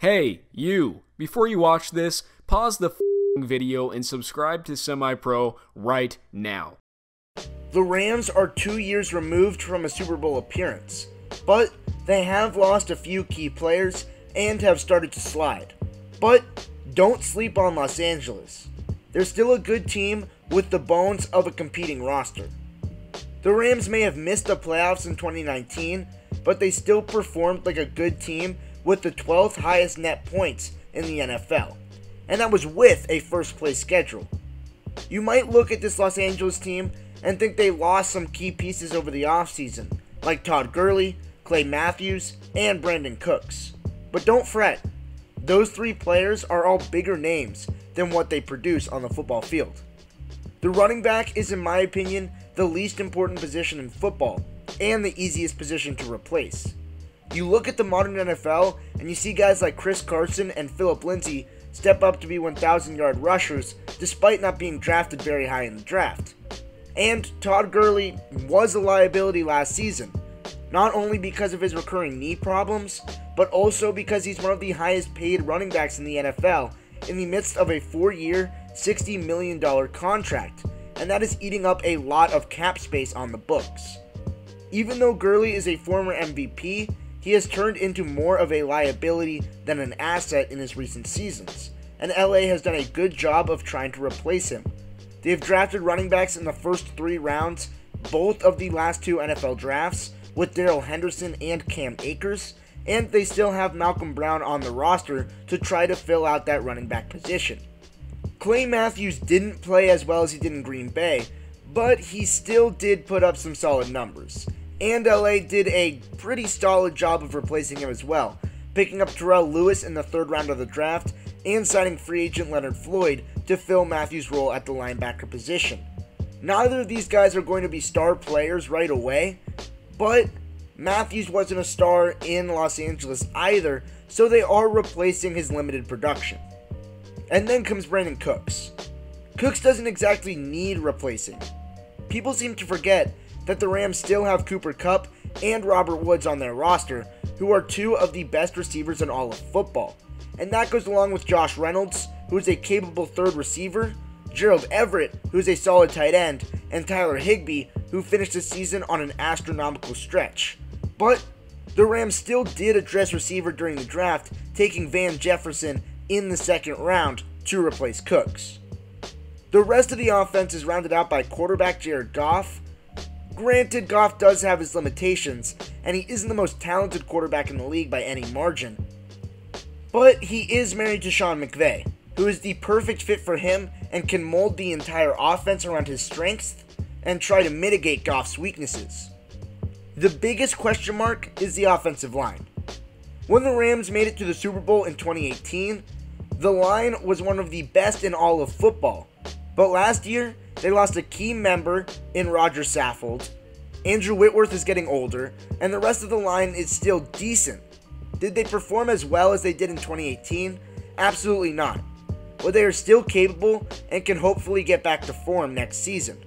Hey, you! Before you watch this, pause the video and subscribe to SemiPro right now. The Rams are two years removed from a Super Bowl appearance, but they have lost a few key players and have started to slide. But don't sleep on Los Angeles. They're still a good team with the bones of a competing roster. The Rams may have missed the playoffs in 2019, but they still performed like a good team with the 12th highest net points in the NFL, and that was with a first place schedule. You might look at this Los Angeles team and think they lost some key pieces over the offseason, like Todd Gurley, Clay Matthews, and Brandin Cooks. But don't fret, those three players are all bigger names than what they produce on the football field. The running back is, in my opinion, the least important position in football and the easiest position to replace. You look at the modern NFL and you see guys like Chris Carson and Phillip Lindsay step up to be 1,000 yard rushers despite not being drafted very high in the draft. And Todd Gurley was a liability last season, not only because of his recurring knee problems, but also because he's one of the highest paid running backs in the NFL in the midst of a four year, $60 million contract, and that is eating up a lot of cap space on the books. Even though Gurley is a former MVP, he has turned into more of a liability than an asset in his recent seasons, and LA has done a good job of trying to replace him. They have drafted running backs in the first three rounds, both of the last two NFL drafts, with Darrell Henderson and Cam Akers, and they still have Malcolm Brown on the roster to try to fill out that running back position. Clay Matthews didn't play as well as he did in Green Bay, but he still did put up some solid numbers and LA did a pretty solid job of replacing him as well, picking up Terrell Lewis in the third round of the draft and signing free agent Leonard Floyd to fill Matthews' role at the linebacker position. Neither of these guys are going to be star players right away, but Matthews wasn't a star in Los Angeles either, so they are replacing his limited production. And then comes Brandin Cooks. Cooks doesn't exactly need replacing. People seem to forget that the Rams still have Cooper Kupp and Robert Woods on their roster, who are two of the best receivers in all of football. And that goes along with Josh Reynolds, who is a capable third receiver, Gerald Everett, who is a solid tight end, and Tyler Higbee, who finished the season on an astronomical stretch. But the Rams still did address receiver during the draft, taking Van Jefferson in the second round to replace Cooks. The rest of the offense is rounded out by quarterback Jared Goff, Granted, Goff does have his limitations, and he isn't the most talented quarterback in the league by any margin. But he is married to Sean McVay, who is the perfect fit for him and can mold the entire offense around his strengths and try to mitigate Goff's weaknesses. The biggest question mark is the offensive line. When the Rams made it to the Super Bowl in 2018, the line was one of the best in all of football. But last year, they lost a key member in Rodger Saffold. Andrew Whitworth is getting older, and the rest of the line is still decent. Did they perform as well as they did in 2018? Absolutely not. But they are still capable and can hopefully get back to form next season.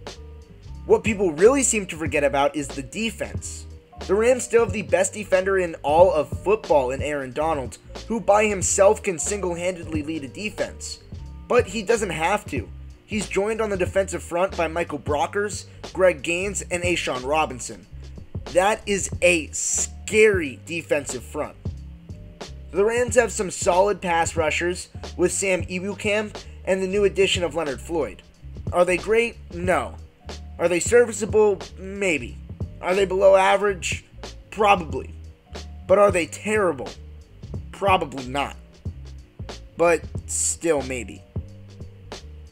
What people really seem to forget about is the defense. The Rams still have the best defender in all of football in Aaron Donald, who by himself can single handedly lead a defense. But he doesn't have to. He's joined on the defensive front by Michael Brockers, Greg Gaines, and A'Shawn Robinson. That is a scary defensive front. The Rams have some solid pass rushers with Sam Ebukam and the new addition of Leonard Floyd. Are they great? No. Are they serviceable? Maybe. Are they below average? Probably. But are they terrible? Probably not. But still, maybe.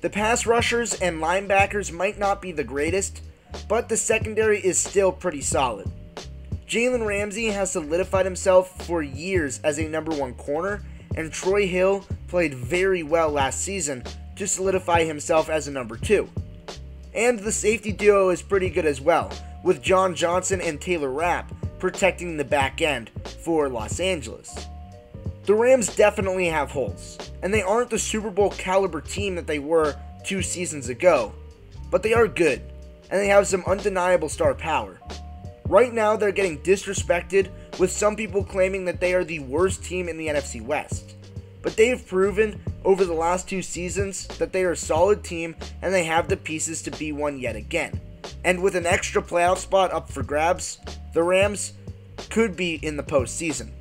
The pass rushers and linebackers might not be the greatest, but the secondary is still pretty solid. Jalen Ramsey has solidified himself for years as a number one corner, and Troy Hill played very well last season to solidify himself as a number two. And the safety duo is pretty good as well, with John Johnson and Taylor Rapp protecting the back end for Los Angeles. The Rams definitely have holes, and they aren't the Super Bowl caliber team that they were two seasons ago, but they are good, and they have some undeniable star power. Right now, they're getting disrespected with some people claiming that they are the worst team in the NFC West. But they have proven over the last two seasons that they are a solid team and they have the pieces to be one yet again. And with an extra playoff spot up for grabs, the Rams could be in the postseason.